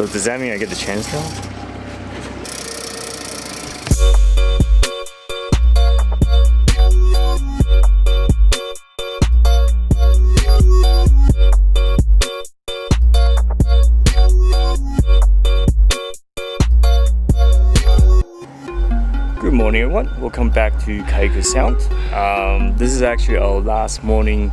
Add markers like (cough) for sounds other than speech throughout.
So does that mean I get the chance now? Everyone, welcome back to Kyuquot Sound. Um, this is actually our last morning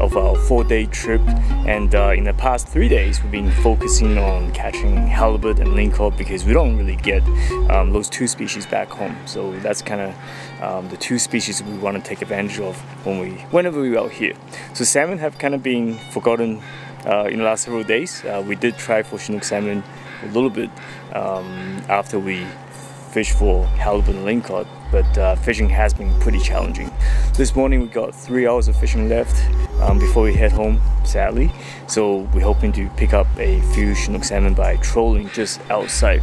of our four day trip and uh, in the past three days we've been focusing on catching halibut and lingcod because we don't really get um, those two species back home so that's kind of um, the two species we want to take advantage of when we whenever we're out here. So salmon have kind of been forgotten uh, in the last several days. Uh, we did try for Chinook salmon a little bit um, after we fish for halibut and lingcod, but uh, fishing has been pretty challenging. This morning we got three hours of fishing left um, before we head home, sadly. So we're hoping to pick up a few Chinook salmon by trolling just outside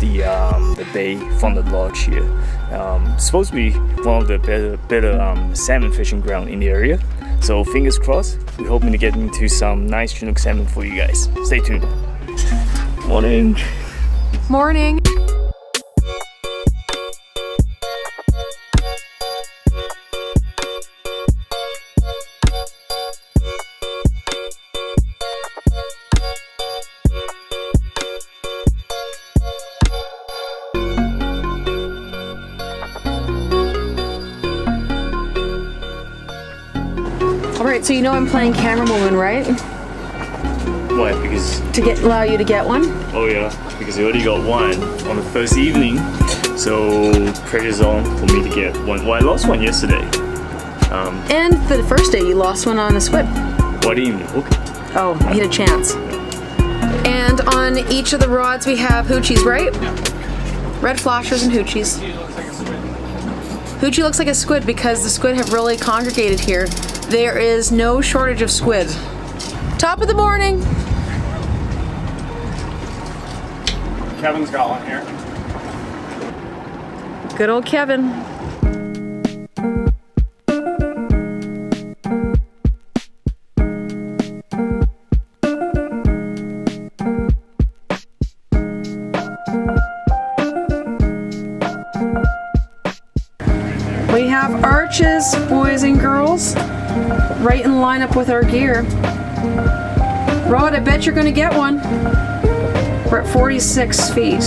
the um, the bay from the lodge here. Um, supposed to be one of the better, better um, salmon fishing ground in the area. So fingers crossed, we're hoping to get into some nice Chinook salmon for you guys. Stay tuned. Morning. Morning. All right, so you know I'm playing camera woman, right? Why? Because To get allow you to get one. oh yeah, because we already got one on the first evening, so pressure's on for me to get one. Well, I lost one yesterday. Um, And for the first day, you lost one on a squid. What didn't even hook it? Oh, you had a chance. And on each of the rods, we have hoochies, right? Red flashers and hoochies. Hoochie looks like a squid because the squid have really congregated here. There is no shortage of squid. Top of the morning. Kevin's got one here. Good old Kevin. Right in line up with our gear. Rod, I bet you're gonna get one. We're at 46 feet.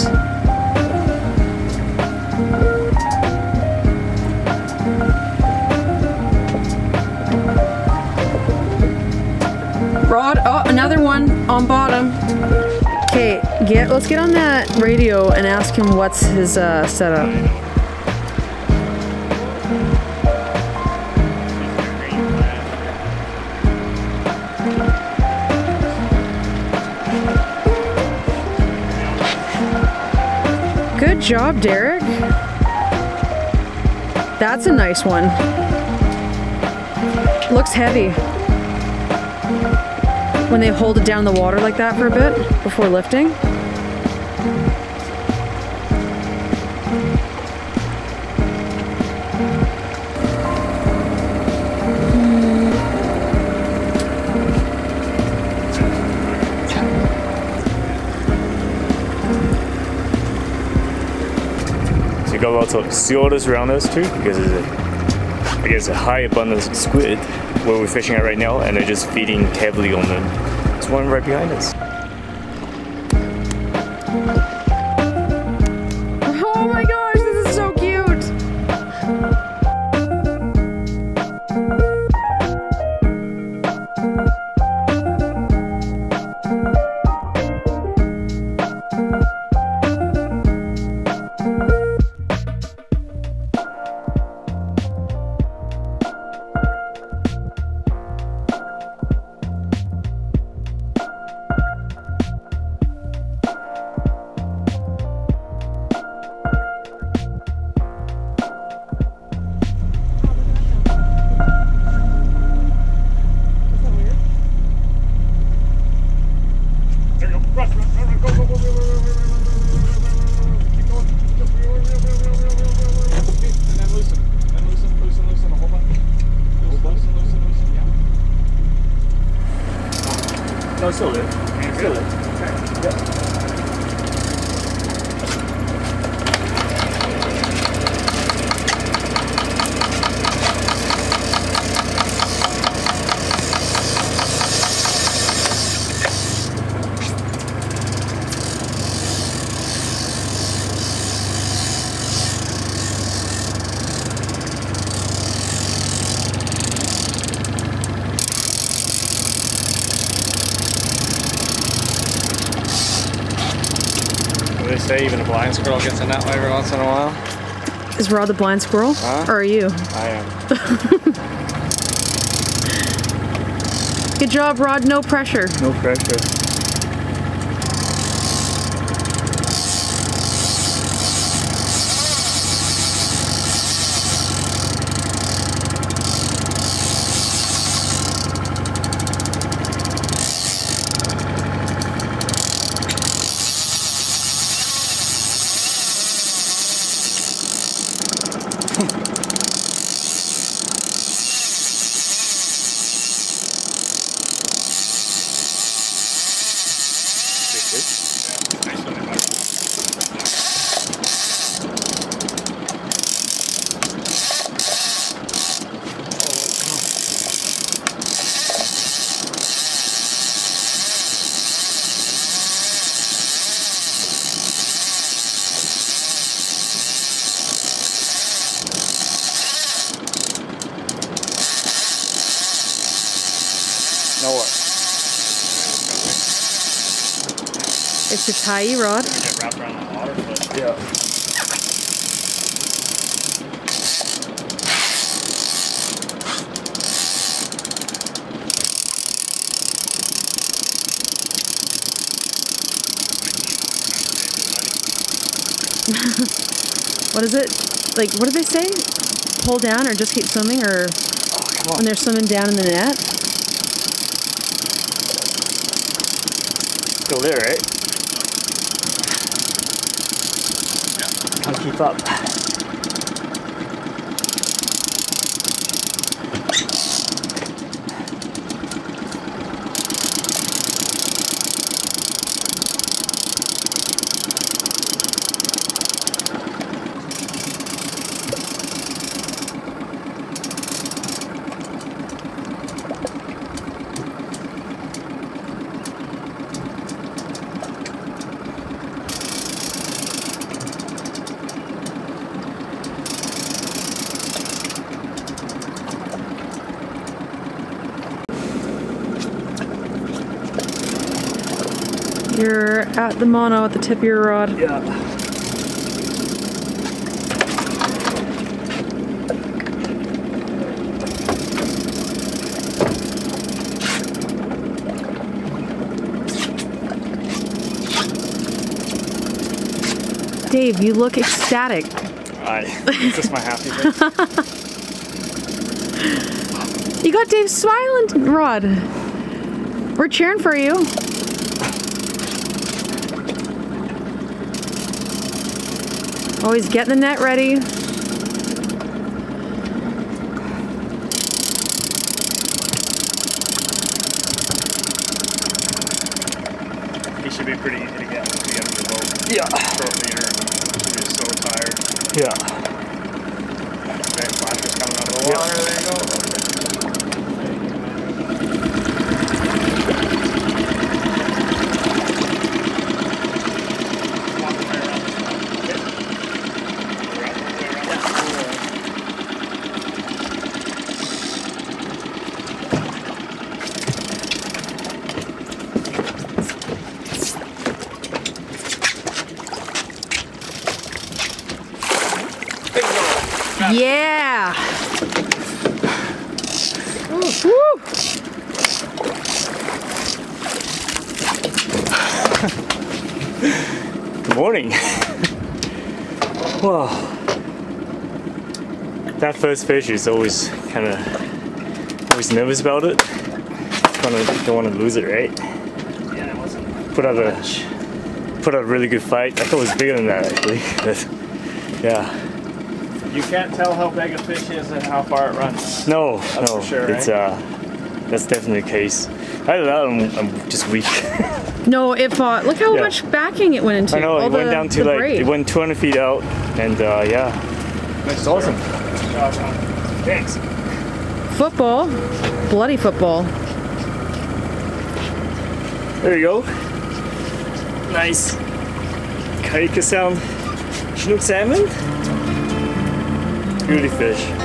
Rod, oh, another one on bottom. Okay, get let's get on that radio and ask him what's his uh, setup. Good job, Derek. That's a nice one. Looks heavy. When they hold it down the water like that for a bit before lifting. So we got lots of sea otters around us too, because it's a, I guess, a high abundance of squid where we're fishing at right now, and they're just feeding heavily on them. There's one right behind us. Blind squirrel gets a net every once in a while. Is Rod the blind squirrel? Huh? Or are you? I am. (laughs) Good job, Rod. No pressure. No pressure. Know what? It's a tie rod. Get wrapped around the water foot. Yeah. What is it? Like, what do they say? Pull down or just keep swimming or when they're swimming down in the net? Still there, right? Can't keep up. You're the mono at the tip of your rod. Yeah. Dave, you look ecstatic. I. Is this my happy (laughs) face? You got Dave's smiling rod. We're cheering for you. Always getting the net ready. he should be pretty easy to get once we get him the boat. Yeah. Pro leader. He is so tired. Yeah. Okay, flash is coming out of the Yeah. water. There you go. Walk the way around this one. Okay. Around, all the way around. Yeah. Woo. Good morning. wow. That first fish is always kind of always nervous about it. Kinda don't want to lose it, right? Yeah, it wasn't Put out a put out a really good fight. I thought it was bigger than that actually. (laughs) But, yeah. You can't tell how big a fish is and how far it runs. No, That's no. for sure, it's right? uh, that's definitely the case. Either that, or I'm, I'm just weak. (laughs) No, it fought. Look how Yeah. much backing it went into. I know All it went down to like braid. it went 200 feet out, and uh, yeah, It's awesome. Thanks. football, bloody football. there you go. Nice. Kyuquot sound Chinook salmon. Beauty fish.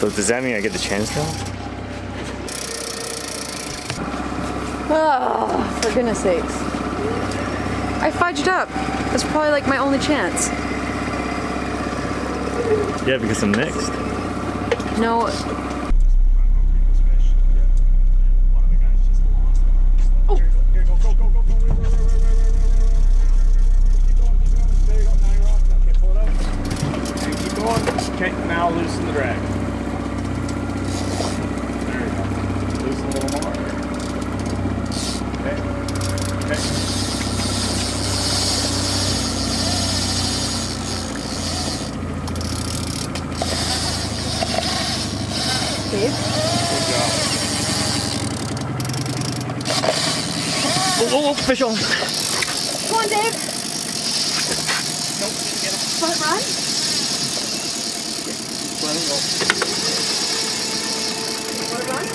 So does that mean I get the chance now? Oh, ah, for goodness sakes. I fudged up. That's probably like my only chance. Yeah, because I'm next. No, Oh, fish on. Come on, Dave. Nope, get him. Front run? Let him go. Front run?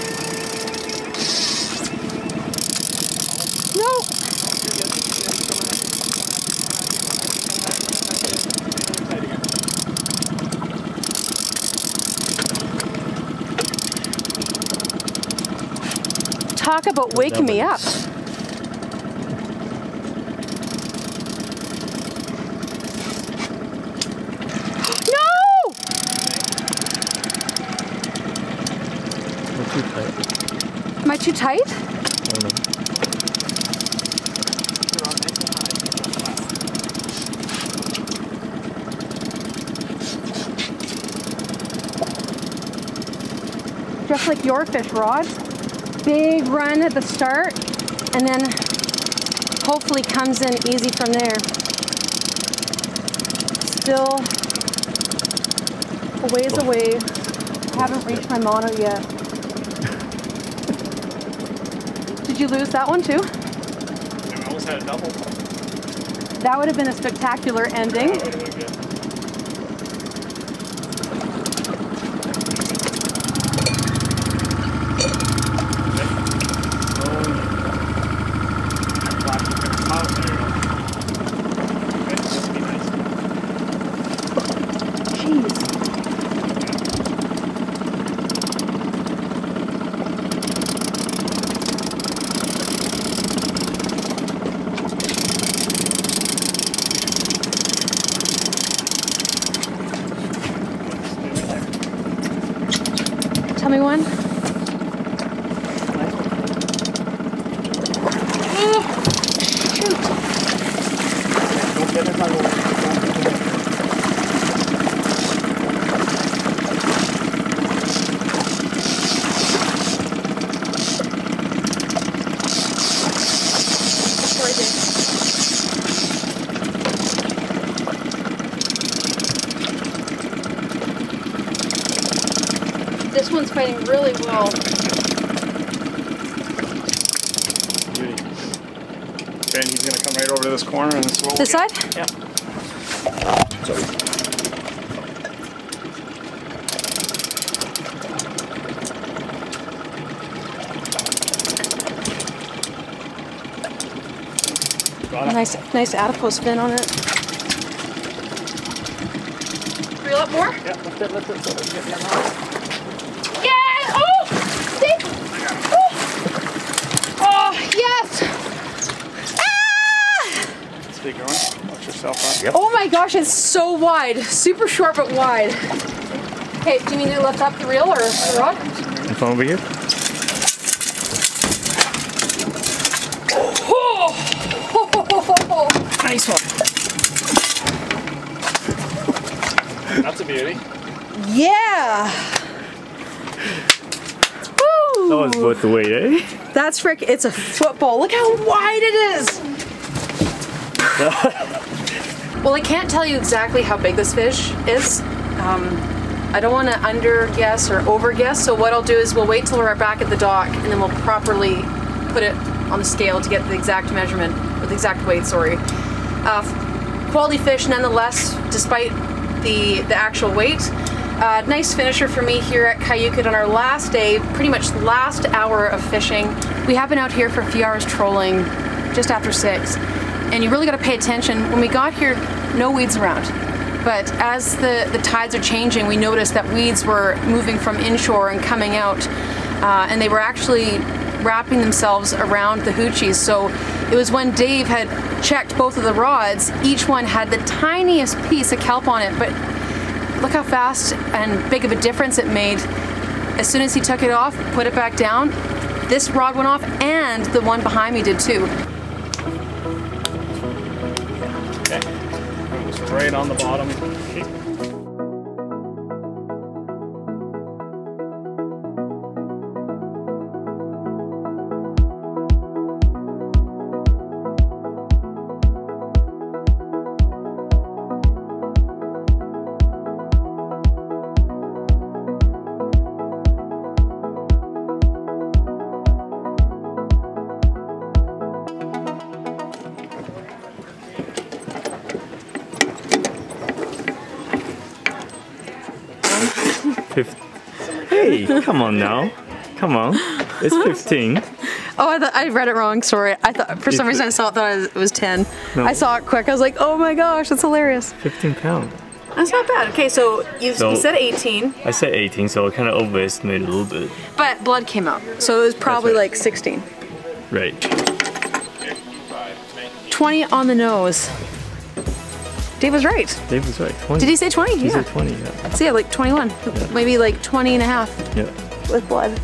No. Talk about waking me up. Fast. Just like your fish rods, Big run at the start, and then hopefully comes in easy from there. Still a ways oh. away. Haven't reached my mono yet. Did you lose that one too? We almost had a double. That would have been a spectacular ending. That would have been good. Jeez. Tell me one. Shoot. Don't get it by the Don't get it. Sorry, Dave. This one's fighting really well. Beauty. Ben, he's gonna come right over to this corner and this is This side? Yeah. Sorry. Nice, nice adipose fin on it. Reel up more? Yeah, lift it, lift it so it's getting your mouth. Yeah! Oh! See? Oh! Oh, yes! Ah! Stay going. Watch yourself up. Yep. Oh my gosh, it's so wide. Super short but wide. Okay, do you mean to lift up the reel or the rod? You come over here? Oh! (laughs) Nice one. That's a beauty. Yeah! Woo! That was worth the wait, eh? That's frick, it's a football. Look how wide it is! (laughs) well, I can't tell you exactly how big this fish is. Um, I don't want to under guess or over guess, so what I'll do is we'll wait till we're back at the dock and then we'll properly put it on the scale to get the exact measurement, or the exact weight, sorry. Uh, quality fish nonetheless, despite the, the actual weight. Uh, nice finisher for me here at Kyuquot on our last day, pretty much last hour of fishing. We have been out here for a few hours trolling just after six. And you really got to pay attention. When we got here, no weeds around. But as the, the tides are changing, we noticed that weeds were moving from inshore and coming out. Uh, and they were actually wrapping themselves around the hoochies. So it was when Dave had checked both of the rods, each one had the tiniest piece of kelp on it, but look how fast and big of a difference it made. As soon as he took it off, put it back down, this rod went off and the one behind me did too. Right on the bottom. Fif- hey, come on now. Come on. It's (laughs) 15. Oh, I thought I read it wrong. Sorry. I thought for some reason I saw it thought it was 10. No. I saw it quick. I was like, oh my gosh, that's hilarious. 15 pound. That's not bad. Okay, so you, So- you said 18, I said 18, so I kind of overestimated a little bit. but blood came out. So it was probably right. like 16. Right. 20 on the nose. Dave was right. Dave was right. 20. Did he say 20? He yeah. said 20, yeah. So yeah, like 21. Maybe like 20 and a half Yeah. with blood.